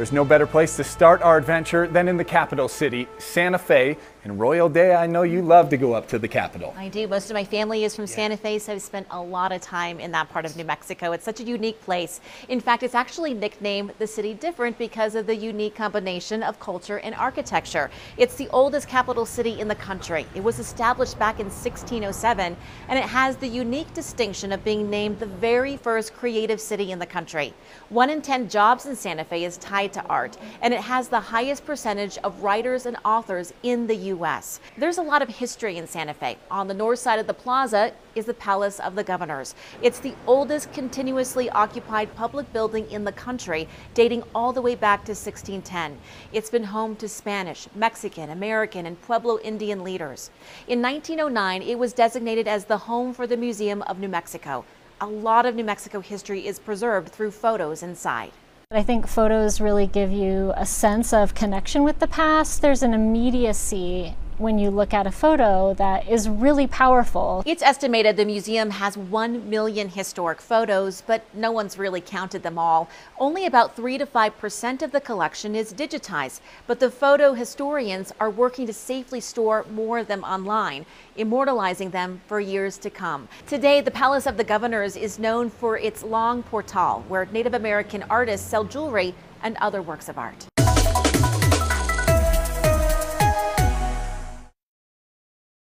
There's no better place to start our adventure than in the capital city, Santa Fe. And Royal Day, I know you love to go up to the capital. I do. Most of my family is from Santa Fe, so I've spent a lot of time in that part of New Mexico. It's such a unique place. In fact, it's actually nicknamed the city different because of the unique combination of culture and architecture. It's the oldest capital city in the country. It was established back in 1607, and it has the unique distinction of being named the very first creative city in the country. One in 10 jobs in Santa Fe is tied to art, and it has the highest percentage of writers and authors in the U.S. There's a lot of history in Santa Fe. On the north side of the plaza is the Palace of the Governors. It's the oldest continuously occupied public building in the country, dating all the way back to 1610. It's been home to Spanish, Mexican, American, and Pueblo Indian leaders. In 1909, it was designated as the home for the Museum of New Mexico. A lot of New Mexico history is preserved through photos inside. I think photos really give you a sense of connection with the past. There's an immediacy when you look at a photo that is really powerful. It's estimated the museum has 1 million historic photos, but no one's really counted them all. Only about 3 to 5% of the collection is digitized, but the photo historians are working to safely store more of them online, immortalizing them for years to come. Today, the Palace of the Governors is known for its long portal, where Native American artists sell jewelry and other works of art.